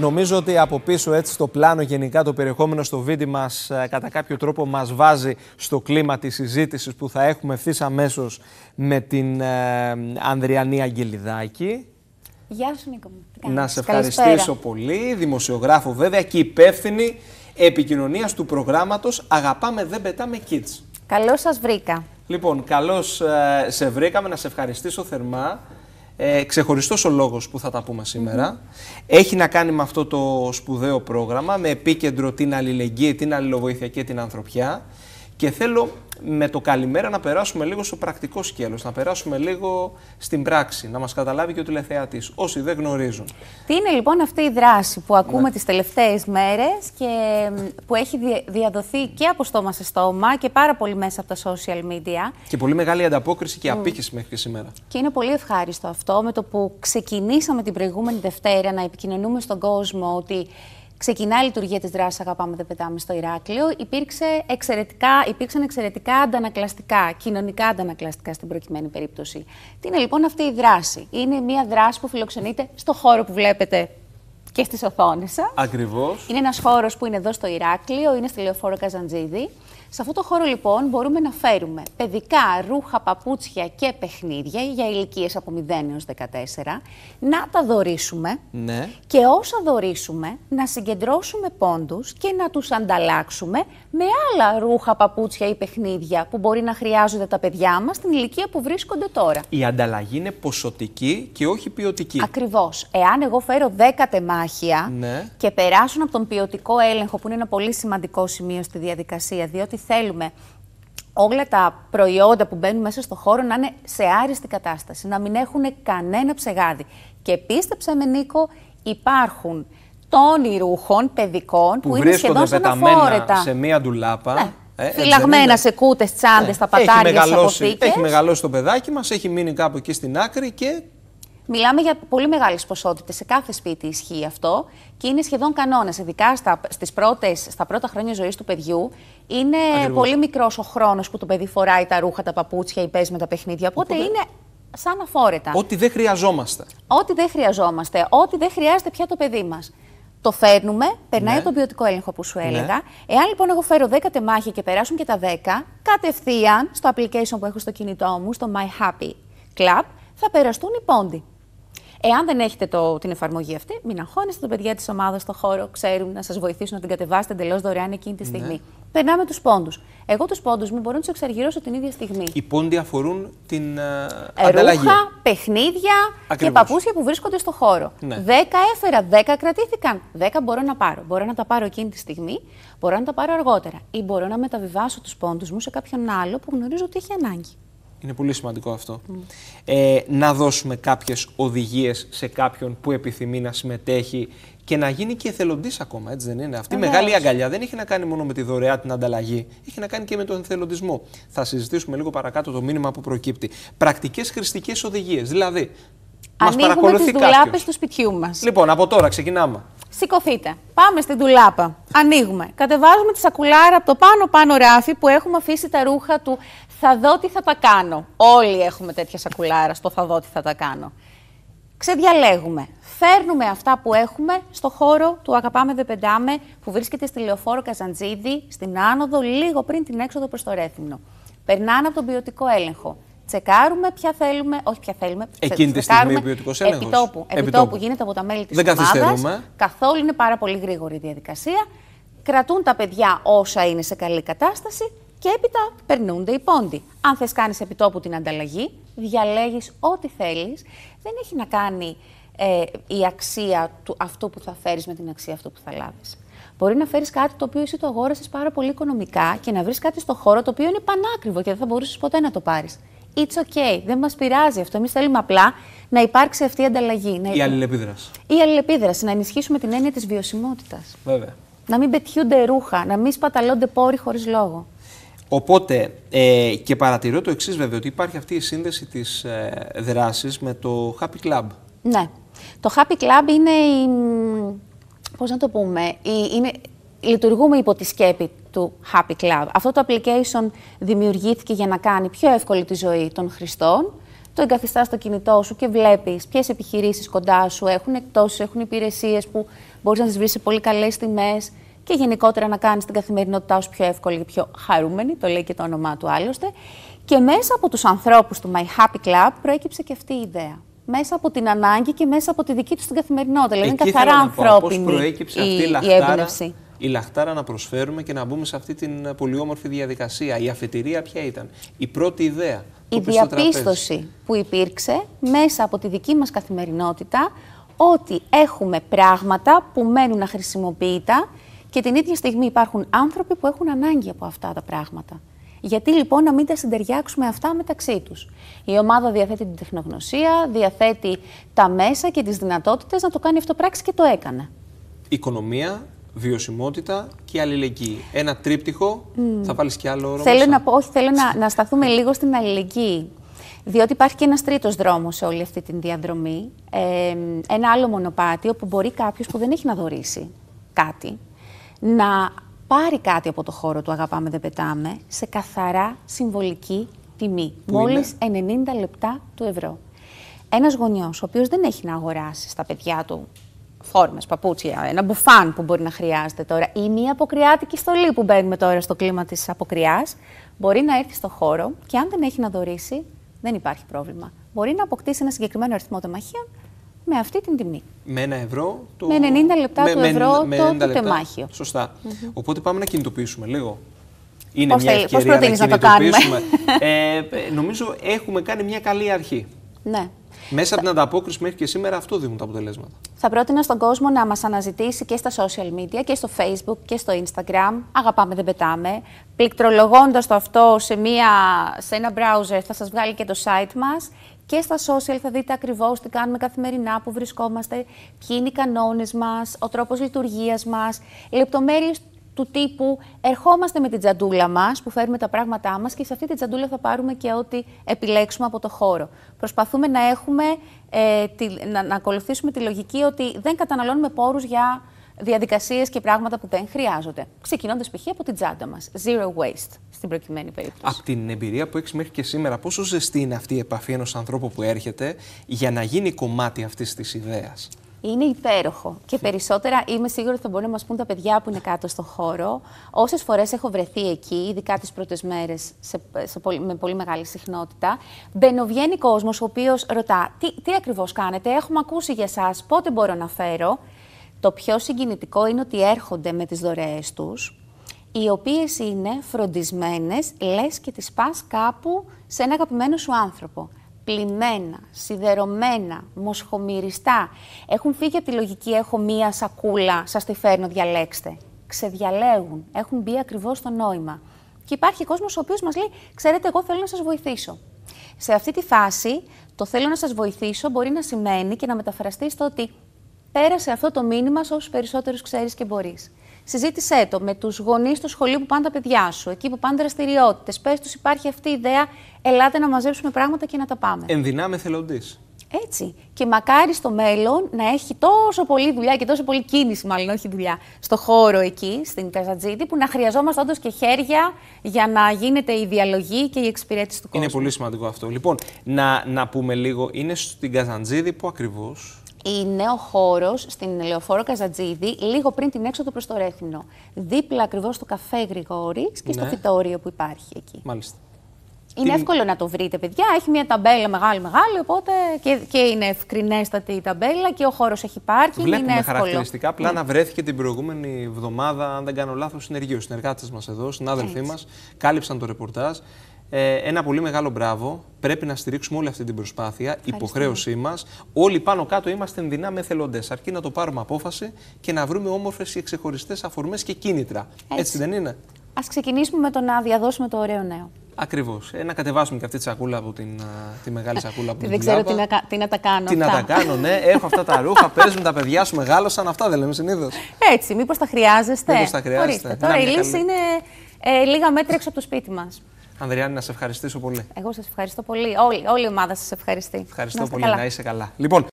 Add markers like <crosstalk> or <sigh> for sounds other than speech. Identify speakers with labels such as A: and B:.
A: Νομίζω ότι από πίσω έτσι στο πλάνο γενικά το περιεχόμενο στο βίντεο μας ε, κατά κάποιο τρόπο μας βάζει στο κλίμα της συζήτησης που θα έχουμε ευθύς αμέσως με την ε, Ανδριανή Αγγελιδάκη.
B: Γεια σου Νίκο μου.
A: Να σε ευχαριστήσω πολύ. Δημοσιογράφο βέβαια και υπεύθυνη επικοινωνίας του προγράμματος Αγαπάμε δεν πετάμε kids.
B: Καλώς σας βρήκα.
A: Λοιπόν, καλώς ε, σε βρήκαμε. Να σε ευχαριστήσω θερμά. Ε, ξεχωριστός ο λόγος που θα τα πούμε σήμερα. Έχει να κάνει με αυτό το σπουδαίο πρόγραμμα, με επίκεντρο την αλληλεγγύη, την αλληλοβοήθεια και την ανθρωπιά. Και θέλω με το καλημέρα να περάσουμε λίγο στο πρακτικό σκέλος, να περάσουμε λίγο στην πράξη, να μας καταλάβει και ο τηλεθεατής, όσοι δεν γνωρίζουν.
B: Τι είναι λοιπόν αυτή η δράση που ακούμε ναι. τις τελευταίες μέρες και που έχει διαδοθεί και από στόμα σε στόμα και πάρα πολύ μέσα από τα social media.
A: Και πολύ μεγάλη ανταπόκριση και απήχηση μέχρι και σήμερα.
B: Και είναι πολύ ευχάριστο αυτό με το που ξεκινήσαμε την προηγούμενη Δευτέρα να επικοινωνούμε στον κόσμο ότι Ξεκινά η λειτουργία της δράσης Αγαπάμε Δεν Πετάμε στο Ηράκλειο. Υπήρξε εξαιρετικά, υπήρξαν εξαιρετικά αντανακλαστικά, κοινωνικά αντανακλαστικά στην προκειμένη περίπτωση. Τι είναι λοιπόν αυτή η δράση; Είναι μια δράση που φιλοξενείται στο χώρο που βλέπετε και στις οθόνες σας.
A: Ακριβώς.
B: Είναι ένας χώρος που είναι εδώ στο Ηράκλειο, είναι στη λεωφόρο Καζαντζίδη. Σε αυτό το χώρο λοιπόν μπορούμε να φέρουμε παιδικά ρούχα, παπούτσια και παιχνίδια για ηλικίες από 0 έως 14, να τα δωρήσουμε
A: ναι.
B: και όσα δωρήσουμε να συγκεντρώσουμε πόντους και να τους ανταλλάξουμε με άλλα ρούχα, παπούτσια ή παιχνίδια που μπορεί να χρειάζονται τα παιδιά μας στην ηλικία που βρίσκονται τώρα.
A: Η ανταλλαγή είναι ποσοτική και όχι ποιοτική.
B: Ακριβώς. Εάν εγώ φέρω 10 τεμάχια
A: ναι.
B: και περάσουν από τον ποιοτικό έλεγχο που είναι ένα πολύ σημαντικό σημείο στη διαδικασία, διότι θέλουμε όλα τα προϊόντα που μπαίνουν μέσα στο χώρο να είναι σε άριστη κατάσταση, να μην έχουν κανένα ψεγάδι. Και πίστεψε με Νίκο, υπάρχουν τόνοι ρούχων παιδικών που,
A: που
B: είναι σχεδόν σαν αφόρετα.
A: σε μία ντουλάπα.
B: Ναι. Ε, φυλαγμένα σε κούτες, τσάντες, ναι. στα πατάρια,
A: έχει μεγαλώσει, έχει μεγαλώσει το παιδάκι μας, έχει μείνει κάπου εκεί στην άκρη και
B: Μιλάμε για πολύ μεγάλες ποσότητες. Σε κάθε σπίτι ισχύει αυτό και είναι σχεδόν κανόνα. Ειδικά στα, στις πρώτες, στα πρώτα χρόνια ζωής του παιδιού, είναι πολύ μικρός ο χρόνος που το παιδί φοράει τα ρούχα, τα παπούτσια ή παίζει με τα παιχνίδια. Οπότε, είναι σαν αφόρετα.
A: Ό,τι δεν χρειαζόμαστε.
B: Ό,τι δεν χρειαζόμαστε. Ό,τι δεν χρειάζεται πια το παιδί μας. Το φέρνουμε, περνάει ναι. τον ποιοτικό έλεγχο που σου ναι. έλεγα. Ναι. Εάν λοιπόν εγώ φέρω 10 τεμάχια και περάσουν και τα 10, κατευθείαν στο application που έχω στο κινητό μου, στο My Happy Club, θα περαστούν οι πόντι. Εάν δεν έχετε το, την εφαρμογή αυτή, μην αγχώνεστε. Τα παιδιά της ομάδας στο χώρο ξέρουν να σας βοηθήσουν να την κατεβάσετε εντελώς δωρεάν εκείνη τη στιγμή. Ναι. Περνάμε τους πόντους. Εγώ τους πόντους μου μπορώ να τους εξαργυρώσω την ίδια στιγμή.
A: Οι πόντοι αφορούν την uh,
B: ανταλλαγή. Ρούχα, παιχνίδια και παπούσια που βρίσκονται στο χώρο. Ναι. 10 έφερα, 10 κρατήθηκαν. 10 μπορώ να πάρω. Μπορώ να τα πάρω εκείνη τη στιγμή, μπορώ να τα πάρω αργότερα. Ή μπορώ να μεταβιβάσω τους πόντους μου σε κάποιον άλλο που γνωρίζω ότι έχει ανάγκη.
A: Είναι πολύ σημαντικό αυτό. Ε, να δώσουμε κάποιες οδηγίες σε κάποιον που επιθυμεί να συμμετέχει και να γίνει και εθελοντής ακόμα, έτσι δεν είναι. Αυτή η μεγάλη αγκαλιά δεν έχει να κάνει μόνο με τη δωρεά την ανταλλαγή, έχει να κάνει και με τον εθελοντισμό. Θα συζητήσουμε λίγο παρακάτω το μήνυμα που προκύπτει. Πρακτικές χρηστικές οδηγίες, δηλαδή
B: μας παρακολουθεί τις κάποιος. του σπιτιού μας.
A: Λοιπόν, από τώρα ξεκινάμε.
B: Σηκωθείτε. Πάμε στην τουλάπα. Ανοίγουμε. Κατεβάζουμε τη σακουλάρα από το πάνω-πάνω ράφι που έχουμε αφήσει τα ρούχα του. Θα δω τι θα τα κάνω. Όλοι έχουμε τέτοια σακουλάρα στο θα δω τι θα τα κάνω. Ξεδιαλέγουμε. Φέρνουμε αυτά που έχουμε στο χώρο του Αγαπάμε Δεν Πεντάμε που βρίσκεται στη λεωφόρο Καζαντζίδη, στην άνοδο, λίγο πριν την έξοδο προς το Ρέθυμνο. Περνάνε από τον ποιοτικό έλεγχο. Τσεκάρουμε ποια θέλουμε, όχι ποια θέλουμε.
A: Εκείνη τη στιγμή ο ποιοτικός έλεγχος.
B: Επιτόπου, επιτόπου γίνεται από τα μέλη της ομάδας. Καθόλου είναι πάρα πολύ γρήγορη η διαδικασία. Κρατούν τα παιδιά όσα είναι σε καλή κατάσταση και έπειτα περνούνται οι πόντι. Αν θες κάνεις επιτόπου την ανταλλαγή, διαλέγεις ό,τι θέλεις. Δεν έχει να κάνει ε, η αξία του αυτού που θα φέρεις με την αξία αυτού που θα λάβεις. Μπορεί να φέρεις κάτι το οποίο εσύ το αγόρασες πάρα πολύ οικονομικά και να βρεις κάτι στο χώρο το οποίο είναι πανάκριβο και δεν θα μπορούσες ποτέ να το πάρεις. It's okay. Δεν μας πειράζει αυτό. Εμείς θέλουμε απλά να υπάρξει αυτή η ανταλλαγή.
A: Η αλληλεπίδραση.
B: Η αλληλεπίδραση. Να ενισχύσουμε την έννοια της βιωσιμότητας.
A: Βέβαια.
B: Να μην πετιούνται ρούχα, να μην σπαταλώνται πόροι χωρίς λόγο.
A: Οπότε, ε, και παρατηρώ το εξής βέβαια, ότι υπάρχει αυτή η σύνδεση της ε, δράσης με το Happy Club.
B: Ναι. Το Happy Club είναι η. Πώς να το πούμε, η, είναι, λειτουργούμε υπό τη σκέπη του Happy Club. Αυτό το application δημιουργήθηκε για να κάνει πιο εύκολη τη ζωή των χρηστών, το εγκαθιστάς στο κινητό σου και βλέπεις ποιες επιχειρήσεις κοντά σου έχουν εκτόσει, έχουν υπηρεσίες που μπορείς να τις βρεις σε πολύ καλές τιμές και γενικότερα να κάνεις την καθημερινότητά σου πιο εύκολη και πιο χαρούμενη. Το λέει και το όνομά του άλλωστε. Και μέσα από τους ανθρώπους του My Happy Club προέκυψε και αυτή η ιδέα. Μέσα από την ανάγκη και μέσα από τη δική τους την καθημερινότητα. Δηλαδή, είναι καθαρά ανθρώπινη
A: πώς προέκυψε αυτή η, λαχτάρα, η λαχτάρα να προσφέρουμε και να μπούμε σε αυτή την πολύ όμορφη διαδικασία. Η αφετηρία ποια ήταν, η πρώτη ιδέα.
B: Η διαπίστωση που υπήρξε μέσα από τη δική μας καθημερινότητα ότι έχουμε πράγματα που μένουν αχρησιμοποιητά και την ίδια στιγμή υπάρχουν άνθρωποι που έχουν ανάγκη από αυτά τα πράγματα. Γιατί λοιπόν να μην τα συντεριάξουμε αυτά μεταξύ τους. Η ομάδα διαθέτει την τεχνογνωσία, διαθέτει τα μέσα και τις δυνατότητες να το κάνει αυτό πράξη και το έκανε.
A: Οικονομία, βιωσιμότητα και αλληλεγγύη. Ένα τρίπτυχο. Θα βάλεις κι άλλο όρο.
B: Θέλω να πω, όχι, θέλω να, να σταθούμε λίγο στην αλληλεγγύη. Διότι υπάρχει και ένας τρίτος δρόμος σε όλη αυτή τη διαδρομή. Ε, ένα άλλο μονοπάτι όπου μπορεί κάποιος που δεν έχει να δωρήσει κάτι να πάρει κάτι από το χώρο του Αγαπάμε Δεν Πετάμε σε καθαρά συμβολική τιμή. Μόλις 90 λεπτά του ευρώ. Ένας γονιός, ο οποίος δεν έχει να αγοράσει στα παιδιά του φόρμες, παπούτσια, ένα μπουφάν που μπορεί να χρειάζεται τώρα ή μια αποκριάτικη στολή που μπαίνουμε τώρα στο κλίμα της αποκριάς, μπορεί να έρθει στο χώρο και αν δεν έχει να δωρήσει, δεν υπάρχει πρόβλημα. Μπορεί να αποκτήσει ένα συγκεκριμένο αριθμό τεμαχίων με αυτή την τιμή.
A: Με ένα ευρώ
B: το... Με 90 λεπτά με, του ευρώ με, το, το τεμάχιο.
A: Σωστά. Οπότε πάμε να κινητοποιήσουμε λίγο. Είναι πώς μια ευκαιρία να κινητοποιήσουμε. <laughs> ε, νομίζω έχουμε κάνει μια καλή αρχή.
B: Ναι.
A: Μέσα από την ανταπόκριση μέχρι και σήμερα αυτό δίνουν τα αποτελέσματα.
B: Θα πρότεινα στον κόσμο να μας αναζητήσει και στα social media και στο facebook και στο instagram. Αγαπάμε δεν πετάμε. Πληκτρολογώντας το αυτό σε, μια, σε ένα browser θα σας βγάλει και το site μας. Και στα social θα δείτε ακριβώς τι κάνουμε καθημερινά, που βρισκόμαστε, ποιοι είναι οι κανόνες μας, ο τρόπος λειτουργίας μας, λεπτομέρειες του τύπου ερχόμαστε με την τζαντούλα μας, που φέρουμε τα πράγματά μας και σε αυτή την τζαντούλα θα πάρουμε και ό,τι επιλέξουμε από το χώρο. Προσπαθούμε να, έχουμε, ε, τη, να, να ακολουθήσουμε τη λογική ότι δεν καταναλώνουμε πόρους για διαδικασίες και πράγματα που δεν χρειάζονται. Ξεκινώντας π.χ. από την τσάντα μας. Zero waste στην προκειμένη περίπτωση.
A: Από την εμπειρία που έχεις μέχρι και σήμερα, πόσο ζεστή είναι αυτή η επαφή ενός ανθρώπου που έρχεται για να γίνει κομμάτι αυτής της ιδέας;
B: Είναι υπέροχο. Και περισσότερα είμαι σίγουρη ότι θα μπορούν να μας πούν τα παιδιά που είναι κάτω στον χώρο. Όσες φορές έχω βρεθεί εκεί, ειδικά τις πρώτες μέρες, με πολύ μεγάλη συχνότητα, μπαινοβγαίνει κόσμος ο οποίος ρωτά: Τι, τι ακριβώς κάνετε, έχουμε ακούσει για εσά, πότε μπορώ να φέρω; Το πιο συγκινητικό είναι ότι έρχονται με τις δωρεές τους, οι οποίες είναι φροντισμένες, λες και τις πας κάπου σε ένα αγαπημένο σου άνθρωπο πλημμένα, σιδερωμένα, μοσχομυριστά. Έχουν φύγει από τη λογική «έχω μία σακούλα, σας τη φέρνω, διαλέξτε». Ξεδιαλέγουν, έχουν μπει ακριβώς στο νόημα. Και υπάρχει κόσμος ο οποίος μας λέει «ξέρετε, εγώ θέλω να σας βοηθήσω». Σε αυτή τη φάση, το θέλω να σας βοηθήσω μπορεί να σημαίνει και να μεταφραστεί στο ότι πέρασε αυτό το μήνυμα σε όσους περισσότερους ξέρεις και μπορείς. Συζήτησέ το με τους γονείς του σχολείου που πάνε τα παιδιά σου, εκεί που πάνε δραστηριότητες. Πες τους, υπάρχει αυτή η ιδέα, ελάτε να μαζέψουμε πράγματα και να τα πάμε.
A: Ενδυνάμε θελοντή.
B: Έτσι. Και μακάρι στο μέλλον να έχει τόσο πολλή δουλειά και τόσο πολλή κίνηση, μάλλον όχι δουλειά, στο χώρο εκεί, στην Καζατζίδη, που να χρειαζόμαστε όντως και χέρια για να γίνεται η διαλογή και η εξυπηρέτηση του κόσμου.
A: Είναι πολύ σημαντικό αυτό. Λοιπόν, να, να πούμε λίγο, είναι στην Καζαντζίδη που ακριβώς
B: είναι ο χώρος στην Λεωφόρο Καζατζίδη, λίγο πριν την έξοδο προς το Ρέθυμνο. Δίπλα ακριβώς στο καφέ Γρηγόρη και στο ναι. φυτόριο που υπάρχει εκεί.
A: Μάλιστα.
B: Είναι εύκολο να το βρείτε, παιδιά. Έχει μια ταμπέλα μεγάλη-μεγάλη, οπότε και, και είναι ευκρινέστατη η ταμπέλα και ο χώρος έχει πάρκινγκ.
A: Βλέπουμε
B: είναι
A: χαρακτηριστικά. Απλά να βρέθηκε την προηγούμενη εβδομάδα, αν δεν κάνω λάθος, συνεργείο. Συνεργάτες μας εδώ, συνάδελφοί μας, κάλυψαν το ρεπορτάζ. Ε, ένα πολύ μεγάλο μπράβο. Πρέπει να στηρίξουμε όλη αυτή την προσπάθεια. Υποχρέωσή μας. Όλοι πάνω κάτω είμαστε ενδυνάμει εθελοντέ. Αρκεί να το πάρουμε απόφαση και να βρούμε όμορφες και ξεχωριστές αφορμές και κίνητρα. Έτσι. Έτσι δεν είναι;
B: Α ξεκινήσουμε με το να διαδώσουμε το ωραίο νέο.
A: Ακριβώς. Ε, να κατεβάσουμε και αυτή τη σακούλα από την τη μεγάλη σακούλα από την
B: Δεν ξέρω τι να, τι να τα κάνω.
A: Τι αυτά. να τα κάνω, ναι. <laughs> Έχω αυτά τα ρούχα, παίζουν τα παιδιά σου, μεγάλωσαν αυτά, δεν λέμε συνήθως.
B: Έτσι, μήπως τα χρειάζεστε;
A: Μήπως τα χρειάζεστε.
B: Τώρα η λύση είναι ε, λίγα μέτρα έξω από το σπίτι μας.
A: Ανδριάννη, να σε ευχαριστήσω πολύ.
B: Εγώ σας ευχαριστώ πολύ. Όλη, όλη η ομάδα σας ευχαριστεί.
A: Ευχαριστώ πολύ. Καλά. Να είσαι καλά. Λοιπόν,